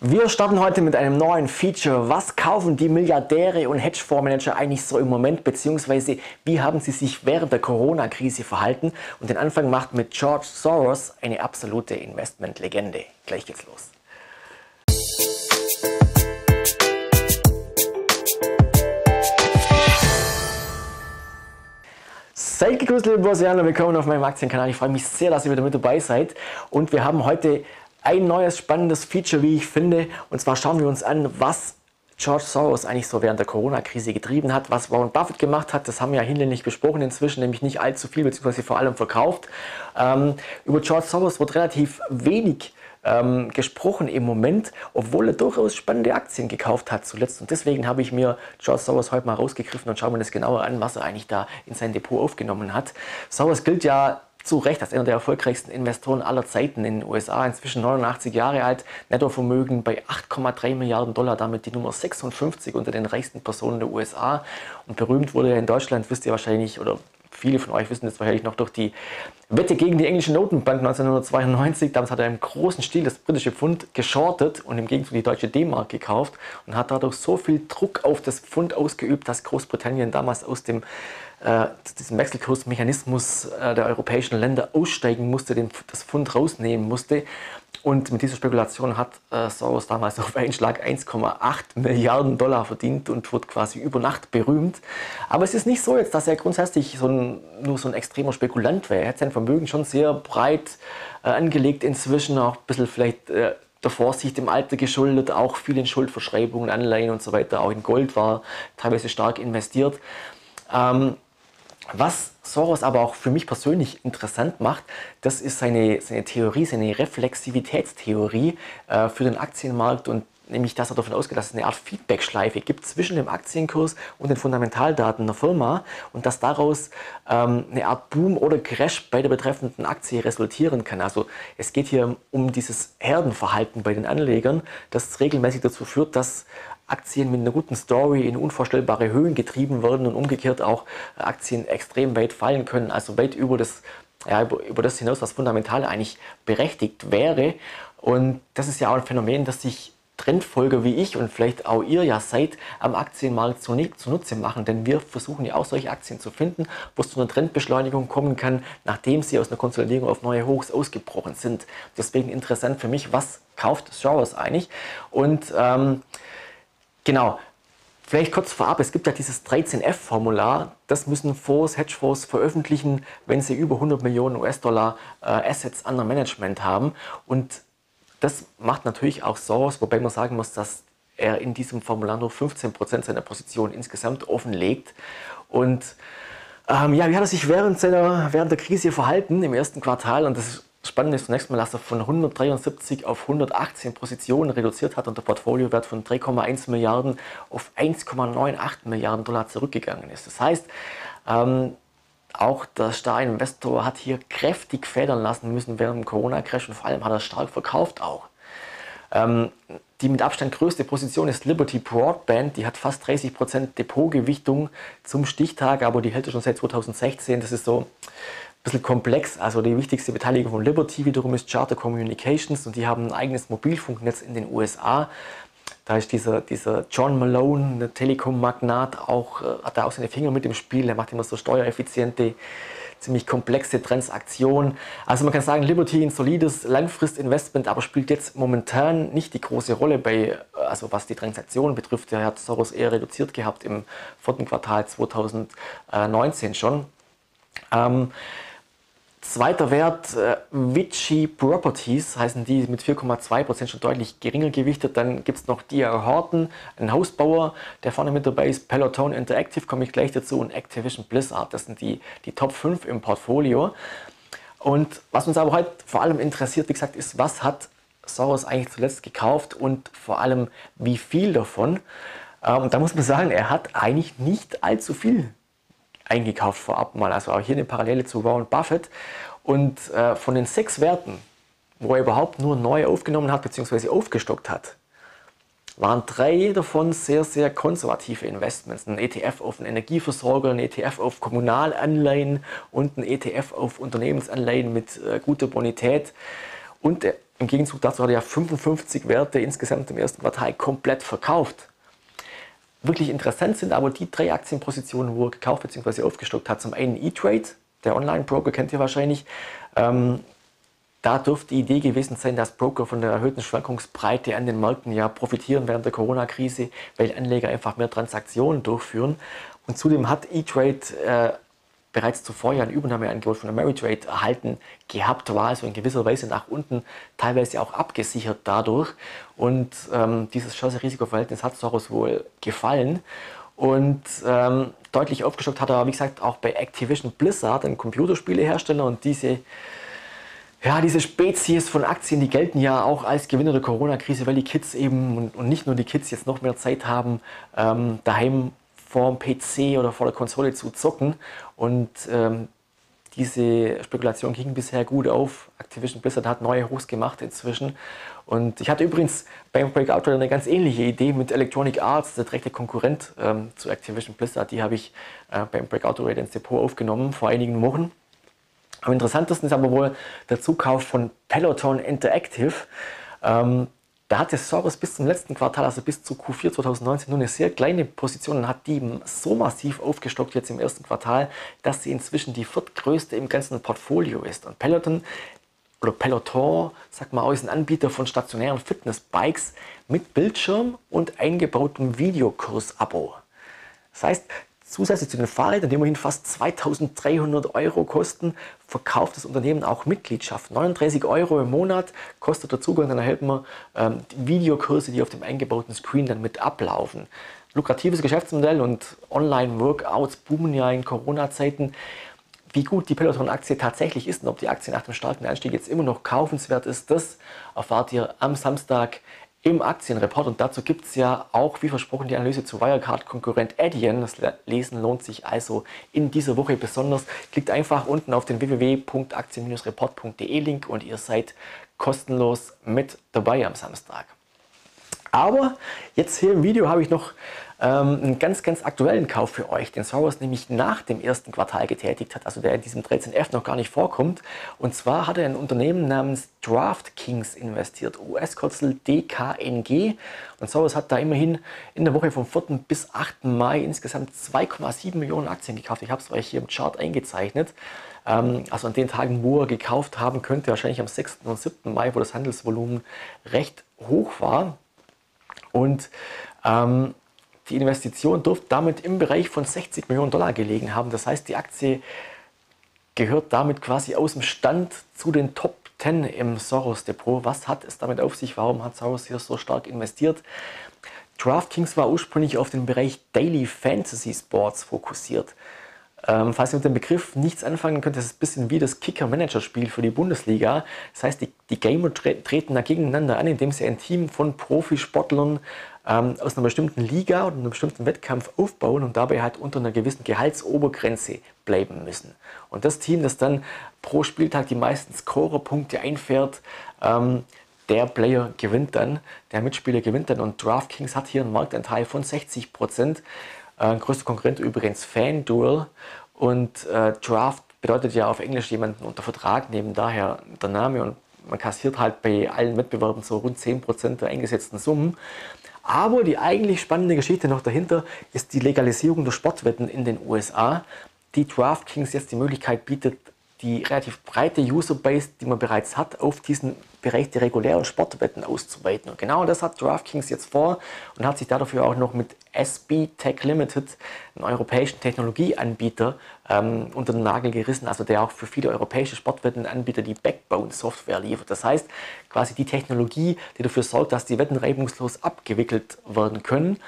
Wir starten heute mit einem neuen Feature. Was kaufen die Milliardäre und Hedgefondsmanager eigentlich so im Moment, beziehungsweise wie haben sie sich während der Corona-Krise verhalten? Und den Anfang macht mit George Soros eine absolute Investmentlegende. Gleich geht's los. Seid gegrüßt, liebe Börsianer, willkommen auf meinem Aktienkanal. Ich freue mich sehr, dass ihr wieder mit dabei seid. Und wir haben heute ein neues spannendes Feature, wie ich finde. Und zwar schauen wir uns an, was George Soros eigentlich so während der Corona-Krise getrieben hat, was Warren Buffett gemacht hat, das haben wir ja hinlänglich besprochen inzwischen, nämlich nicht allzu viel, beziehungsweise vor allem verkauft. Ähm, über George Soros wird relativ wenig ähm, gesprochen im Moment, obwohl er durchaus spannende Aktien gekauft hat zuletzt. Und deswegen habe ich mir George Soros heute mal rausgegriffen und schauen wir das genauer an, was er eigentlich da in sein Depot aufgenommen hat. Soros gilt ja zu Recht als einer der erfolgreichsten Investoren aller Zeiten in den USA, inzwischen 89 Jahre alt, Nettovermögen bei 8,3 Milliarden Dollar, damit die Nummer 56 unter den reichsten Personen der USA. Und berühmt wurde er in Deutschland, wisst ihr wahrscheinlich, oder viele von euch wissen das wahrscheinlich noch durch die Wette gegen die englische Notenbank 1992. Damals hat er im großen Stil das britische Pfund geschortet und im Gegenzug die deutsche D-Mark gekauft und hat dadurch so viel Druck auf das Pfund ausgeübt, dass Großbritannien damals aus dem äh, diesem Wechselkursmechanismus äh, der europäischen Länder aussteigen musste, den, das Pfund rausnehmen musste. Und mit dieser Spekulation hat äh, Soros damals auf einen Schlag 1,8 Milliarden Dollar verdient und wurde quasi über Nacht berühmt. Aber es ist nicht so jetzt, dass er grundsätzlich so ein, nur so ein extremer Spekulant wäre. Er hat sein Vermögen schon sehr breit angelegt, inzwischen auch ein bisschen vielleicht der Vorsicht im Alter geschuldet, auch viel in Schuldverschreibungen, Anleihen und so weiter, auch in Gold war teilweise stark investiert. Ähm, was Soros aber auch für mich persönlich interessant macht, das ist seine, seine Theorie, seine Reflexivitätstheorie äh, für den Aktienmarkt und nämlich, dass er davon ausgeht, dass es eine Art Feedback-Schleife gibt zwischen dem Aktienkurs und den Fundamentaldaten der Firma und dass daraus ähm, eine Art Boom oder Crash bei der betreffenden Aktie resultieren kann. Also es geht hier um dieses Herdenverhalten bei den Anlegern, das regelmäßig dazu führt, dass Aktien mit einer guten Story in unvorstellbare Höhen getrieben werden und umgekehrt auch Aktien extrem weit fallen können, also weit über das, ja, über, das hinaus, was fundamental eigentlich berechtigt wäre. Und das ist ja auch ein Phänomen, das sich Trendfolger wie ich und vielleicht auch ihr ja seid, am Aktienmarkt zunutze machen. Denn wir versuchen ja auch solche Aktien zu finden, wo es zu einer Trendbeschleunigung kommen kann, nachdem sie aus einer Konsolidierung auf neue Hochs ausgebrochen sind. Deswegen interessant für mich, was kauft Showers eigentlich? Und ähm, Genau. Vielleicht kurz vorab, es gibt ja dieses 13F-Formular, das müssen Fonds, Hedgefonds veröffentlichen, wenn sie über 100 Millionen US-Dollar äh, Assets under Management haben. Und das macht natürlich auch Soros, wobei man sagen muss, dass er in diesem Formular nur 15% seiner Position insgesamt offenlegt. Und ähm, ja, wie hat er sich während, seiner, während der Krise verhalten im ersten Quartal? Und das Spannend ist zunächst mal, dass er von 173 auf 118 Positionen reduziert hat und der Portfoliowert von 3,1 Milliarden auf 1,98 Milliarden Dollar zurückgegangen ist. Das heißt, ähm, auch der Star-Investor hat hier kräftig federn lassen müssen während dem Corona-Crash und vor allem hat er stark verkauft auch. Ähm, die mit Abstand größte Position ist Liberty Broadband. Die hat fast 30% Depotgewichtung zum Stichtag, aber die hält er schon seit 2016. Das ist so bisschen komplex. Also die wichtigste Beteiligung von Liberty wiederum ist Charter Communications und die haben ein eigenes Mobilfunknetz in den USA. Da ist dieser, dieser John Malone, der Telekom-Magnat, auch, äh, hat da auch seine Finger mit im Spiel. Er macht immer so steuereffiziente, ziemlich komplexe Transaktionen. Also man kann sagen, Liberty ein solides Langfristinvestment, aber spielt jetzt momentan nicht die große Rolle bei, also was die Transaktionen betrifft. Er hat Soros eher reduziert gehabt im vierten Quartal 2019 schon. Ähm, Zweiter Wert, äh, Vici Properties, heißen die mit 4,2% schon deutlich geringer gewichtet. Dann gibt es noch D.R. Horton, ein Hausbauer, der vorne mit dabei ist. Peloton Interactive, komme ich gleich dazu. Und Activision Blizzard, das sind die, die Top 5 im Portfolio. Und was uns aber heute vor allem interessiert, wie gesagt, ist, was hat Soros eigentlich zuletzt gekauft und vor allem wie viel davon. Ähm, und da muss man sagen, er hat eigentlich nicht allzu viel eingekauft vorab mal. Also auch hier eine Parallele zu Warren Buffett. Und äh, von den sechs Werten, wo er überhaupt nur neu aufgenommen hat bzw. aufgestockt hat, waren drei davon sehr, sehr konservative Investments. Ein ETF auf einen Energieversorger, ein ETF auf Kommunalanleihen und ein ETF auf Unternehmensanleihen mit äh, guter Bonität. Und äh, im Gegenzug dazu hat er ja 55 Werte insgesamt im ersten Quartal komplett verkauft. Wirklich interessant sind aber die drei Aktienpositionen, wo er gekauft bzw. aufgestockt hat. Zum einen E-Trade, der Online-Broker kennt ihr wahrscheinlich. Ähm, da dürfte die Idee gewesen sein, dass Broker von der erhöhten Schwankungsbreite an den Märkten ja profitieren während der Corona-Krise, weil Anleger einfach mehr Transaktionen durchführen. Und zudem hat E-Trade äh, bereits zuvor ja ein Übernahmeangebot von Ameritrade erhalten gehabt, war also in gewisser Weise nach unten teilweise auch abgesichert dadurch. Und ähm, dieses Chance-Risiko-Verhältnis hat Soros wohl gefallen. Und ähm, deutlich aufgestockt hat er, wie gesagt, auch bei Activision Blizzard, ein Computerspielehersteller. Und diese, ja, diese Spezies von Aktien, die gelten ja auch als Gewinner der Corona-Krise, weil die Kids eben und, und, nicht nur die Kids jetzt noch mehr Zeit haben, ähm, daheim vor dem PC oder vor der Konsole zu zocken. Und ähm, diese Spekulation ging bisher gut auf. Activision Blizzard hat neue Hochs gemacht inzwischen. Und ich hatte übrigens beim Breakout eine ganz ähnliche Idee mit Electronic Arts, der direkte Konkurrent ähm, zu Activision Blizzard. Die habe ich äh, beim Breakout Trader ins Depot aufgenommen vor einigen Wochen. Am interessantesten ist aber wohl der Zukauf von Peloton Interactive. Ähm, da hatte Soros bis zum letzten Quartal, also bis zu Q4 2019, nur eine sehr kleine Position und hat die so massiv aufgestockt jetzt im ersten Quartal, dass sie inzwischen die viertgrößte im ganzen Portfolio ist. Und Peloton oder Peloton, sag mal, ist ein Anbieter von stationären Fitnessbikes mit Bildschirm und eingebautem Videokurs-Abo. Das heißt, Zusätzlich zu den Fahrrädern, die immerhin fast 2300 Euro kosten, verkauft das Unternehmen auch Mitgliedschaft. 39 Euro im Monat kostet der Zugang, dann erhält man ähm, Videokurse, die auf dem eingebauten Screen dann mit ablaufen. Lukratives Geschäftsmodell und Online-Workouts boomen ja in Corona-Zeiten. Wie gut die Peloton-Aktie tatsächlich ist und ob die Aktie nach dem starken Einstieg jetzt immer noch kaufenswert ist, das erfahrt ihr am Samstag im Aktienreport. Und dazu gibt es ja auch, wie versprochen, die Analyse zu Wirecard-Konkurrent Adyen. Das Lesen lohnt sich also in dieser Woche besonders. Klickt einfach unten auf den www.aktien-report.de Link und ihr seid kostenlos mit dabei am Samstag. Aber jetzt hier im Video habe ich noch ähm, einen ganz, ganz aktuellen Kauf für euch, den Soros nämlich nach dem ersten Quartal getätigt hat, also der in diesem 13F noch gar nicht vorkommt. Und zwar hat er ein Unternehmen namens DraftKings investiert, US-Kürzel DKNG. Und Soros hat da immerhin in der Woche vom 4. bis 8. Mai insgesamt 2,7 Millionen Aktien gekauft. Ich habe es euch hier im Chart eingezeichnet. Ähm, also an den Tagen, wo er gekauft haben könnte, wahrscheinlich am 6. und 7. Mai, wo das Handelsvolumen recht hoch war. Und ähm, die Investition dürfte damit im Bereich von 60 Millionen Dollar gelegen haben. Das heißt, die Aktie gehört damit quasi aus dem Stand zu den Top 10 im Soros Depot. Was hat es damit auf sich? Warum hat Soros hier so stark investiert? DraftKings war ursprünglich auf den Bereich Daily Fantasy Sports fokussiert. Ähm, falls ihr mit dem Begriff nichts anfangen könnt, das ist ein bisschen wie das Kicker-Manager-Spiel für die Bundesliga. Das heißt, die, die Gamer tre treten da gegeneinander an, indem sie ein Team von Profisportlern ähm, aus einer bestimmten Liga oder einem bestimmten Wettkampf aufbauen und dabei halt unter einer gewissen Gehaltsobergrenze bleiben müssen. Und das Team, das dann pro Spieltag die meisten Scorerpunkte einfährt, ähm, der Player gewinnt dann, der Mitspieler gewinnt dann und DraftKings hat hier einen Marktanteil von 60 Prozent. Äh, größter Konkurrent übrigens FanDuel und äh, Draft bedeutet ja auf Englisch jemanden unter Vertrag nehmen, daher der Name und man kassiert halt bei allen Wettbewerben so rund 10% der eingesetzten Summen. Aber die eigentlich spannende Geschichte noch dahinter ist die Legalisierung der Sportwetten in den USA, die DraftKings jetzt die Möglichkeit bietet, die relativ breite Userbase, die man bereits hat, auf diesen Bereich der regulären Sportwetten auszuweiten. Und genau das hat DraftKings jetzt vor und hat sich dafür auch noch mit SB Tech Limited, einem europäischen Technologieanbieter, ähm, unter den Nagel gerissen, also der auch für viele europäische Sportwettenanbieter die Backbone-Software liefert. Das heißt, quasi die Technologie, die dafür sorgt, dass die Wetten reibungslos abgewickelt werden können.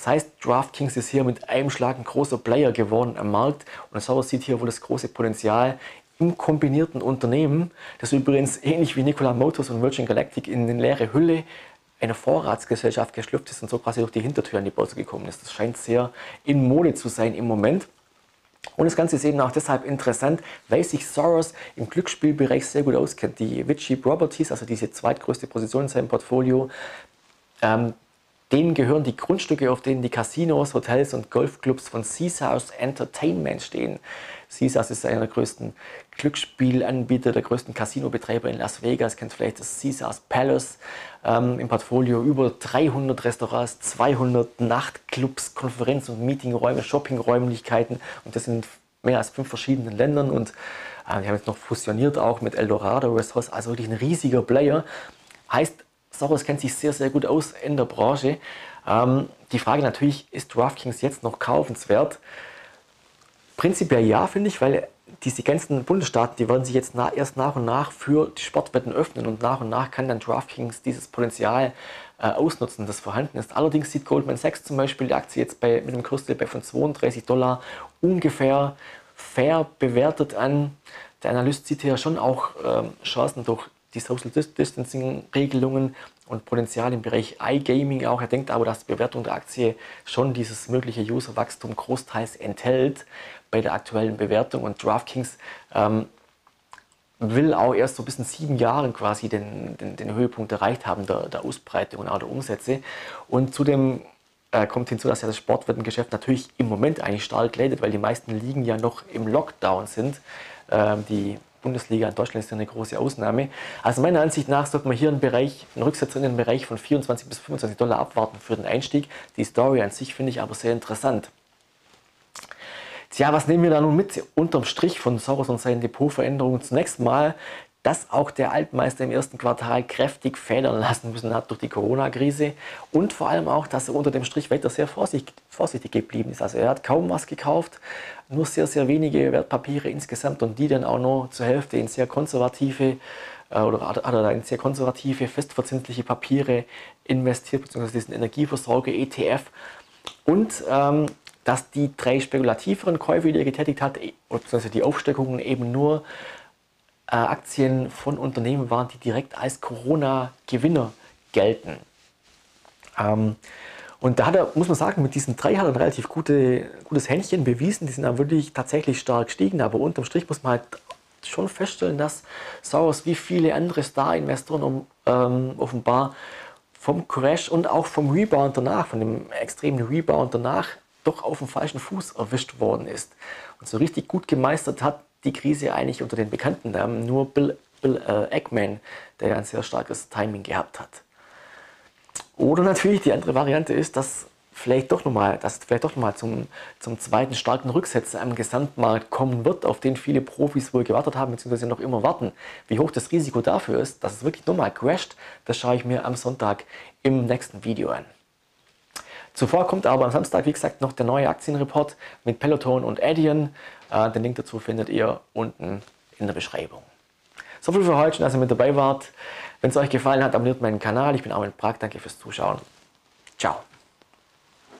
Das heißt, DraftKings ist hier mit einem Schlag ein großer Player geworden am Markt und Sauer sieht hier wohl das große Potenzial im kombinierten Unternehmen, das übrigens ähnlich wie Nikola Motors und Virgin Galactic in eine leere Hülle einer Vorratsgesellschaft geschlüpft ist und so quasi durch die Hintertür an die Börse gekommen ist. Das scheint sehr in Mode zu sein im Moment. Und das Ganze ist eben auch deshalb interessant, weil sich Soros im Glücksspielbereich sehr gut auskennt. Die Vichy Properties, also diese zweitgrößte Position in seinem Portfolio, ähm, Denen gehören die Grundstücke, auf denen die Casinos, Hotels und Golfclubs von Caesars Entertainment stehen. Caesars ist einer der größten Glücksspielanbieter, der größten Casinobetreiber in Las Vegas. Kennt vielleicht das Caesars Palace ähm, im Portfolio. Über 300 Restaurants, 200 Nachtclubs, Konferenz- und Meetingräume, Shoppingräumlichkeiten. Und das in mehr als fünf verschiedenen Ländern. Und äh, die haben jetzt noch fusioniert auch mit Eldorado Resorts. Also wirklich ein riesiger Player. Heißt, Soros kennt sich sehr, sehr gut aus in der Branche. Ähm, die Frage natürlich, ist DraftKings jetzt noch kaufenswert? Prinzipiell ja, finde ich, weil diese ganzen Bundesstaaten, die werden sich jetzt na, erst nach und nach für die Sportwetten öffnen und nach und nach kann dann DraftKings dieses Potenzial äh, ausnutzen, das vorhanden ist. Allerdings sieht Goldman Sachs zum Beispiel die Aktie jetzt bei, mit einem Kurs bei von 32 Dollar ungefähr fair bewertet an. Der Analyst sieht hier schon auch ähm, Chancen durch die Social Distancing-Regelungen und Potenzial im Bereich iGaming auch. Er denkt aber, dass die Bewertung der Aktie schon dieses mögliche Userwachstum großteils enthält bei der aktuellen Bewertung. Und DraftKings ähm, will auch erst so bis in sieben Jahren quasi den, den, den Höhepunkt erreicht haben der, der Ausbreitung und auch der Umsätze. Und zudem äh, kommt hinzu, dass ja das Sportwettengeschäft natürlich im Moment eigentlich stark leidet, weil die meisten Ligen ja noch im Lockdown sind. Ähm, die Bundesliga in Deutschland ist ja eine große Ausnahme. Also meiner Ansicht nach sollte man hier einen Bereich, einen Rücksetzer in den Bereich von 24 bis 25 Dollar abwarten für den Einstieg. Die Story an sich finde ich aber sehr interessant. Tja, was nehmen wir da nun mit unterm Strich von Soros und seinen Depotveränderungen? Zunächst mal dass auch der Altmeister im ersten Quartal kräftig federn lassen müssen hat durch die Corona-Krise und vor allem auch, dass er unter dem Strich weiter sehr vorsichtig, geblieben ist. Also er hat kaum was gekauft, nur sehr, sehr wenige Wertpapiere insgesamt und die dann auch nur zur Hälfte in sehr konservative äh, oder hat er in sehr konservative, festverzinsliche Papiere investiert, beziehungsweise diesen Energieversorger ETF und ähm, dass die drei spekulativeren Käufe, die er getätigt hat, beziehungsweise die Aufsteckungen eben nur äh, Aktien von Unternehmen waren, die direkt als Corona-Gewinner gelten. Ähm, und da hat er, muss man sagen, mit diesen drei hat er ein relativ gute, gutes Händchen bewiesen. Die sind dann wirklich tatsächlich stark gestiegen. Aber unterm Strich muss man halt schon feststellen, dass Soros wie viele andere Star-Investoren um, ähm, offenbar vom Crash und auch vom Rebound danach, von dem extremen Rebound danach, doch auf dem falschen Fuß erwischt worden ist. Und so richtig gut gemeistert hat die Krise eigentlich unter den bekannten Namen nur Bill, Bill äh, Eggman, der ja ein sehr starkes Timing gehabt hat. Oder natürlich die andere Variante ist, dass vielleicht doch nochmal, dass zum, zum zweiten starken Rücksetzer am Gesamtmarkt kommen wird, auf den viele Profis wohl gewartet haben, beziehungsweise noch immer warten. Wie hoch das Risiko dafür ist, dass es wirklich nochmal crasht, das schaue ich mir am Sonntag im nächsten Video an. Zuvor kommt aber am Samstag, wie gesagt, noch der neue Aktienreport mit Peloton und Adyen. Äh, den Link dazu findet ihr unten in der Beschreibung. So viel für heute, schön, dass ihr mit dabei wart. Wenn es euch gefallen hat, abonniert meinen Kanal. Ich bin Armin Prag, danke fürs Zuschauen. Ciao.